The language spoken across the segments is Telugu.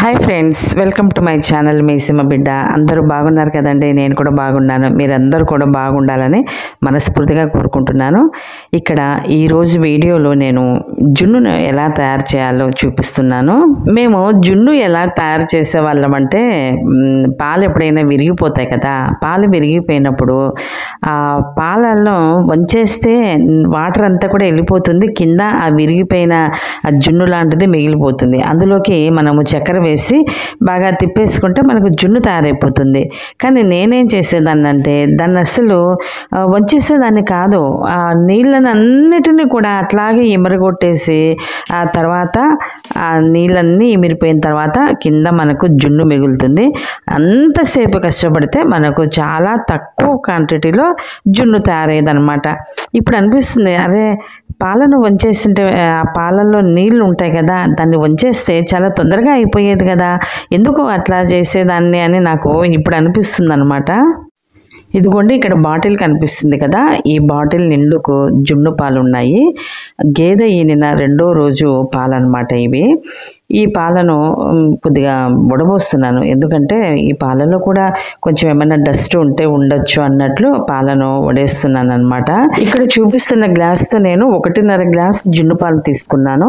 Hi friends welcome to my channel మీసిమ బిడ్డ. అందరూ బాగున్నారు కదండి? నేను కూడా బాగున్నాను. మీరందరూ కూడా బాగుండాలని మనస్ఫూర్తిగా కోరుకుంటున్నాను. ఇక్కడ ఈరోజు వీడియోలో నేను జున్నును ఎలా తయారు చేయాలో చూపిస్తున్నాను. మేము జున్ను ఎలా తయారు చేసే వాళ్ళం అంటే పాలు ఎప్పుడైనా విరిగిపోతాయి కదా? పాలు విరిగిపోయినప్పుడు ఆ పాలల్లో వంచేస్తే వాటర్ అంతా కూడా వెళ్ళిపోతుంది. కింద ఆ విరిగిపోయిన ఆ జున్ను లాంటిది మిగిలిపోతుంది. అందులోకి మనము చక్కెర వేసి బాగా తిప్పేసుకుంటే మనకు జున్ను తయారైపోతుంది. కానీ నేనేం చేసేదాన్ని అంటే దాన్ని అసలు వంచేసేదాన్ని కాదు. ఆ నీళ్ళని అన్నిటినీ కూడా అట్లాగే ఇమరగొట్టేసి ఆ తర్వాత ఆ నీళ్ళన్నీ ఇమిరిపోయిన తర్వాత కింద మనకు జున్ను మిగులుతుంది. అంతసేపు కష్టపడితే మనకు చాలా తక్కువ క్వాంటిటీలో జున్ను తయారయ్యేదన్నమాట. ఇప్పుడు అనిపిస్తుంది అరే పాలను వంచేస్తుంటే ఆ పాలల్లో నీళ్ళు ఉంటాయి కదా దాన్ని వంచేస్తే చాలా తొందరగా అయిపోయేది. కదా. ఎందుకు అట్లా చేసేదాన్ని అని నాకు ఇప్పుడు అనిపిస్తుంది అనమాట ఇదిగోండి ఇక్కడ బాటిల్ కనిపిస్తుంది కదా. ఈ బాటిల్ నిండుకు జున్ను పాలు ఉన్నాయి గేదె ఈనిన రెండో రోజు పాలు అనమాట ఇవి. ఈ పాలను కొద్దిగా బుడబోస్తున్నాను. ఎందుకంటే ఈ పాలలో కూడా కొంచెం ఏమైనా డస్ట్ ఉంటే ఉండొచ్చు అన్నట్లు పాలను వడేస్తున్నాను అనమాట ఇక్కడ చూపిస్తున్న గ్లాస్తో నేను ఒకటిన్నర గ్లాస్ జున్ను పాలు తీసుకున్నాను.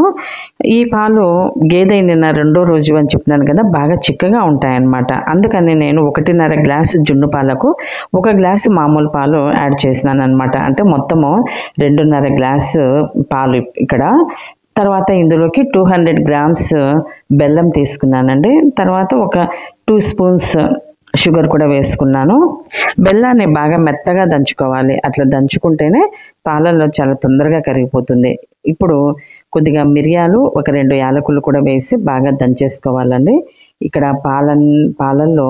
ఈ పాలు గేదె నిన్న రెండో రోజు అని చెప్పినాను కదా బాగా చిక్కగా ఉంటాయన్నమాట. అందుకని నేను ఒకటిన్నర గ్లాసు జున్ను పాలకు ఒక గ్లాసు మామూలు పాలు యాడ్ చేసినాను అనమాట అంటే మొత్తము రెండున్నర గ్లాసు పాలు ఇక్కడ తర్వాత ఇందులోకి టూ హండ్రెడ్ గ్రామ్స్ బెల్లం తీసుకున్నానండి. తర్వాత ఒక టూ స్పూన్స్ షుగర్ కూడా వేసుకున్నాను. బెల్లాన్ని బాగా మెత్తగా దంచుకోవాలి. అట్లా దంచుకుంటేనే పాలల్లో చాలా తొందరగా కరిగిపోతుంది. ఇప్పుడు కొద్దిగా మిరియాలు ఒక రెండు యాలకులు కూడా వేసి బాగా దంచేసుకోవాలండి. ఇక్కడ పాలన్ పాలల్లో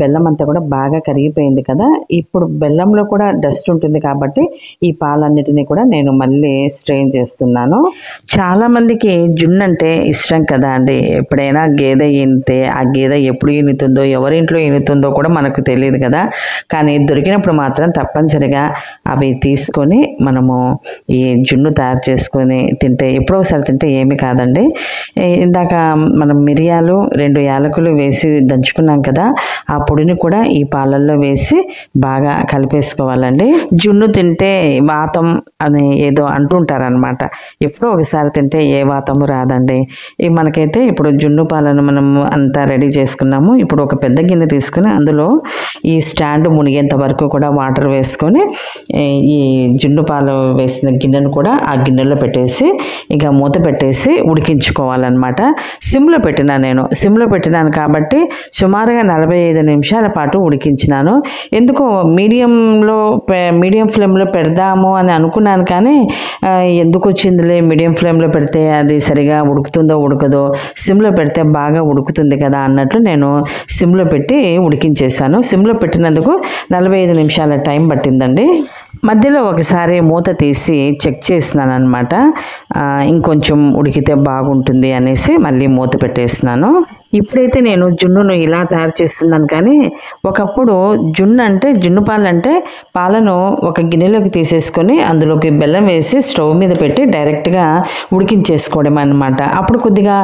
బెల్లం అంతా కూడా బాగా కరిగిపోయింది కదా. ఇప్పుడు బెల్లంలో కూడా డస్ట్ ఉంటుంది కాబట్టి ఈ పాలన్నిటిని కూడా నేను మళ్ళీ స్ట్రెయిన్ చేస్తున్నాను. చాలా మందికి జున్ను అంటే ఇష్టం కదా అండి. ఎప్పుడైనా గేదె ఈనితే ఆ గేదె ఎప్పుడు ఈనుతుందో ఎవరింట్లో ఈనుతుందో కూడా మనకు తెలియదు కదా. కానీ దొరికినప్పుడు మాత్రం తప్పనిసరిగా అవి తీసుకొని మనము ఈ జున్ను తయారు చేసుకొని తింటే ఎప్పుడో ఒకసారి తింటే ఏమి కాదండి. ఇందాక మనం మిరియాలు రెండు యాలకులు వేసి దంచుకున్నాం కదా ఆ పొడిని కూడా ఈ పాలల్లో వేసి బాగా కలిపేసుకోవాలండి. జున్ను తింటే వాతం అని ఏదో అంటుంటారనమాట ఎప్పుడో ఒకసారి తింటే ఏ వాతము రాదండి. ఈ మనకైతే ఇప్పుడు జున్ను పాలను మనం అంతా రెడీ చేసుకున్నాము. ఇప్పుడు ఒక పెద్ద గిన్నె తీసుకుని అందులో ఈ స్టాండ్ మునిగేంత వరకు కూడా వాటర్ వేసుకొని ఈ జున్ను పాలు వేసిన గిన్నెను కూడా ఆ గిన్నెలో పెట్టేసి ఇక మూత పెట్టేసి ఉడికించుకోవాలన్నమాట. సిమ్లో పెట్టినా నేను. సిమ్లో పెట్టినాను కాబట్టి సుమారుగా నలభై ఐదు నిమిషాల పాటు ఉడికించినాను. ఎందుకో మీడియంలో మీడియం ఫ్లేమ్లో పెడదాము అని అనుకున్నాను కానీ ఎందుకు వచ్చిందిలే? మీడియం ఫ్లేమ్లో పెడితే అది సరిగా ఉడుకుతుందో ఉడకదో? సిమ్లో పెడితే బాగా ఉడుకుతుంది కదా అన్నట్లు నేను సిమ్లో పెట్టి ఉడికించేసాను సిమ్లో పెట్టినందుకు నలభై ఐదు నిమిషాల టైం పట్టిందండి. మధ్యలో ఒకసారి మూత తీసి చెక్ చేసినాను అనమాట ఇంకొంచెం ఉడికితే బాగుంటుంది అనేసి మళ్ళీ మూత పెట్టేసినాను. ఇప్పుడైతే నేను జున్నును ఇలా తయారు చేస్తున్నాను కానీ ఒకప్పుడు జున్ను అంటే జున్ను పాలు అంటే పాలను ఒక గిన్నెలోకి తీసేసుకొని అందులోకి బెల్లం వేసి స్టవ్ మీద పెట్టి డైరెక్ట్గా ఉడికించేసుకోవడం అనమాట అప్పుడు కొద్దిగా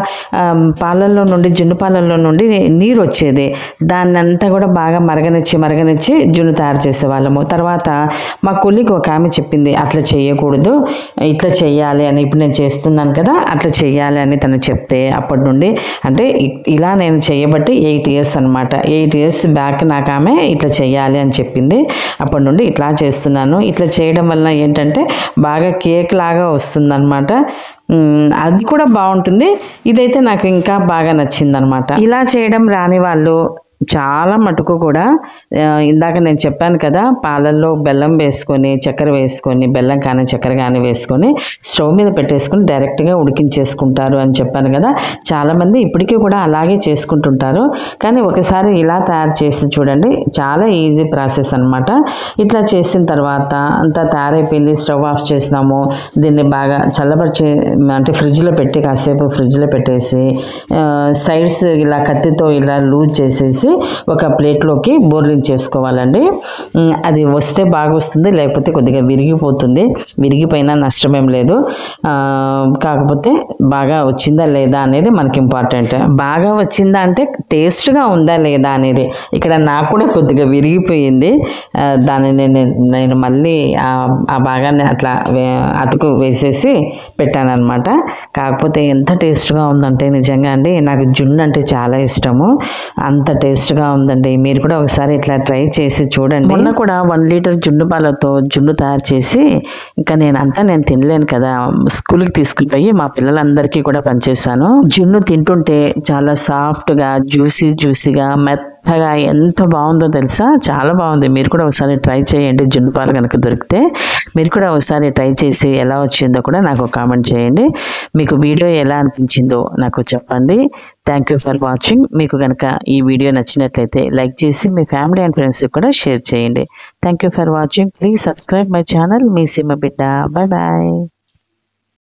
పాలల్లో నుండి జున్ను పాలల్లో నుండి నీరు వచ్చేది. దాన్ని అంతా కూడా బాగా మరగనిచ్చి మరగనిచ్చి జున్ను తయారు చేసేవాళ్ళము. తర్వాత మా కొలికి ఒక ఆమె చెప్పింది అట్లా చేయకూడదు ఇట్లా చేయాలి అని. ఇప్పుడు నేను చేస్తున్నాను కదా అట్లా చేయాలి అని తను చెప్తే అప్పటి నుండి. అంటే ఇలా నేను చేయబట్టి ఎయిట్ ఇయర్స్ అనమాట ఎయిట్ ఇయర్స్ బ్యాక్ నాకు ఆమె ఇట్లా చేయాలి అని చెప్పింది. అప్పటి నుండి ఇట్లా చేస్తున్నాను. ఇట్లా చేయడం వల్ల ఏంటంటే బాగా కేక్ లాగా వస్తుందన్నమాట. అది కూడా బాగుంటుంది. ఇదైతే నాకు ఇంకా బాగా నచ్చిందనమాట ఇలా చేయడం రాని వాళ్ళు చాలా మటుకు కూడా ఇందాక నేను చెప్పాను కదా పాలల్లో బెల్లం వేసుకొని చక్కెర వేసుకొని బెల్లం కానీ చక్కెర కానీ వేసుకొని స్టవ్ మీద పెట్టేసుకొని డైరెక్ట్గా ఉడికించేసుకుంటారు అని చెప్పాను కదా. చాలామంది ఇప్పటికీ కూడా అలాగే చేసుకుంటుంటారు. కానీ ఒకసారి ఇలా తయారు చేసి చూడండి చాలా ఈజీ ప్రాసెస్ అన్నమాట. ఇట్లా చేసిన తర్వాత అంతా తయారైపోయింది స్టవ్ ఆఫ్ చేసినాము. దీన్ని బాగా చల్లబరిచి అంటే ఫ్రిడ్జ్లో పెట్టి కాసేపు ఫ్రిడ్జ్లో పెట్టేసి సైడ్స్ ఇలా కత్తితో ఇలా లూజ్ చేసేసి చేసి ఒక ప్లేట్లోకి బోర్లింగ్ చేసుకోవాలండి. అది వస్తే బాగా వస్తుంది లేకపోతే కొద్దిగా విరిగిపోతుంది. విరిగిపోయినా నష్టమేం లేదు. కాకపోతే బాగా వచ్చిందా లేదా అనేది మనకి ఇంపార్టెంట్. బాగా వచ్చిందా అంటే టేస్ట్గా ఉందా లేదా అనేది. ఇక్కడ నాకు కూడా కొద్దిగా విరిగిపోయింది. దానిని నేను నేను మళ్ళీ ఆ భాగాన్ని అట్లా అతుకు వేసేసి పెట్టాను అనమాట కాకపోతే ఎంత టేస్ట్గా ఉందంటే నిజంగా అండి నాకు జున్ను అంటే చాలా ఇష్టము. అంత టేస్ట్ టేస్ట్గా ఉందండి. మీరు కూడా ఒకసారి ఇట్లా ట్రై చేసి చూడండి. మొన్న కూడా వన్ లీటర్ జున్ను పాలతో జున్ను తయారు చేసి ఇంకా నేను అంతా నేను తినలేను కదా. స్కూల్కి తీసుకుపోయి మా పిల్లలందరికీ కూడా పనిచేశాను జున్ను తింటుంటే చాలా సాఫ్ట్గా జ్యూసీ జ్యూసీగా మెత్తగా ఎంత బాగుందో తెలుసా? చాలా బాగుంది. మీరు కూడా ఒకసారి ట్రై చేయండి. జున్ను పాలు కనుక దొరికితే మీరు కూడా ఒకసారి ట్రై చేసి ఎలా వచ్చిందో కూడా నాకు కామెంట్ చేయండి. మీకు వీడియో ఎలా అనిపించిందో నాకు చెప్పండి. థ్యాంక్ యూ ఫర్ వాచింగ్ మీకు కనుక ఈ వీడియో నచ్చినట్లయితే లైక్ చేసి మీ ఫ్యామిలీ అండ్ ఫ్రెండ్స్కి కూడా షేర్ చేయండి. Thank you for watching please subscribe my channel మీ సిమ్మ బిడ్డ. Bye bye